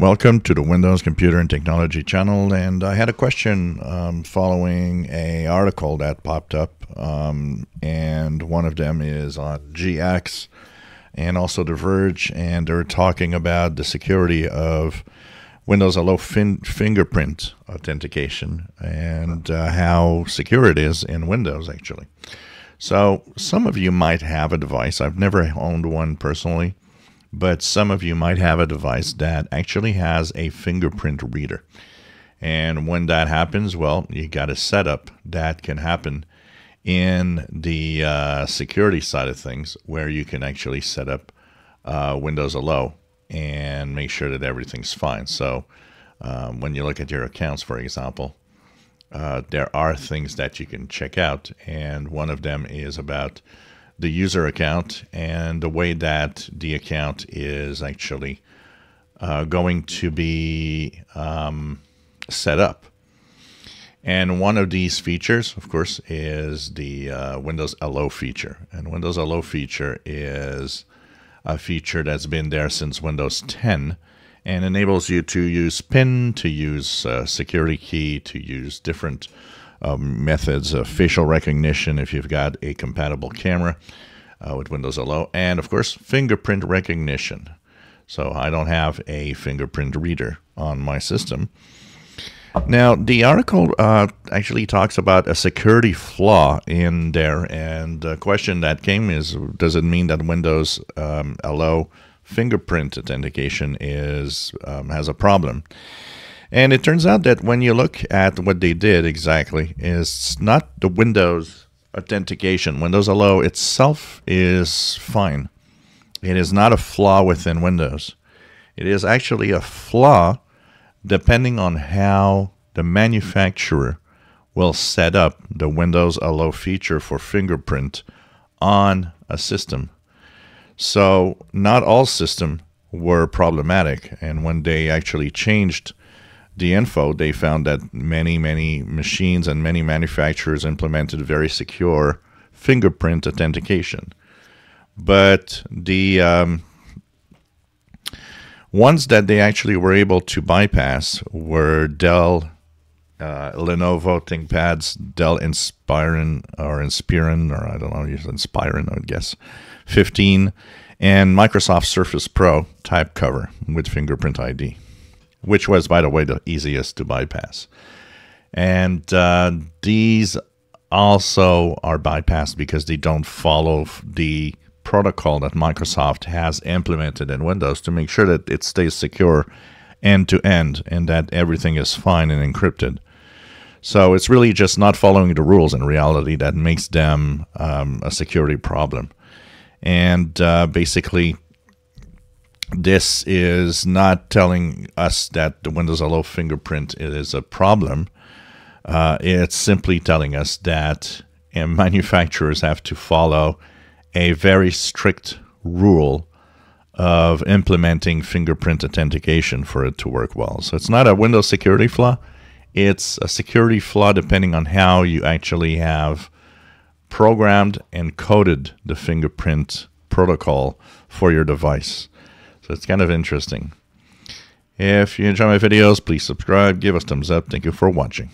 Welcome to the Windows Computer and Technology channel. And I had a question um, following a article that popped up, um, and one of them is on gHacks and also The Verge, and they're talking about the security of Windows Hello fin- fingerprint authentication and uh, how secure it is in Windows actually. So some of you might have a device. I've never owned one personally but some of you might have a device that actually has a fingerprint reader. And when that happens, well, you got a setup that can happen in the uh, security side of things where you can actually set up uh, Windows Hello and make sure that everything's fine. So um, when you look at your accounts, for example, uh, there are things that you can check out, and one of them is about the user account and the way that the account is actually uh, going to be um, set up. And one of these features, of course, is the uh, Windows Hello feature. And Windows Hello feature is a feature that's been there since Windows 10 and enables you to use PIN, to use uh, security key, to use different um, methods of facial recognition if you've got a compatible camera uh, with Windows Hello, and of course, fingerprint recognition. So I don't have a fingerprint reader on my system. Now, the article uh, actually talks about a security flaw in there, and the question that came is Does it mean that Windows um, Hello fingerprint authentication is um, has a problem? And it turns out that when you look at what they did exactly, it's not the Windows authentication. Windows Hello itself is fine. It is not a flaw within Windows. It is actually a flaw depending on how the manufacturer will set up the Windows Hello feature for fingerprint on a system. So not all systems were problematic, and when they actually changed the info, they found that many, many machines and many manufacturers implemented very secure fingerprint authentication. But the um, ones that they actually were able to bypass were Dell, uh, Lenovo ThinkPads, Dell Inspiron or Inspiron, or I don't know, Inspiron, I would guess, 15, and Microsoft Surface Pro type cover with fingerprint ID which was, by the way, the easiest to bypass. And uh, these also are bypassed because they don't follow the protocol that Microsoft has implemented in Windows to make sure that it stays secure end to end and that everything is fine and encrypted. So it's really just not following the rules in reality that makes them um, a security problem. And uh, basically, this is not telling us that the Windows Hello fingerprint is a problem. Uh, it's simply telling us that manufacturers have to follow a very strict rule of implementing fingerprint authentication for it to work well. So it's not a Windows security flaw. It's a security flaw depending on how you actually have programmed and coded the fingerprint protocol for your device. So it's kind of interesting. If you enjoy my videos, please subscribe, give us thumbs up. Thank you for watching.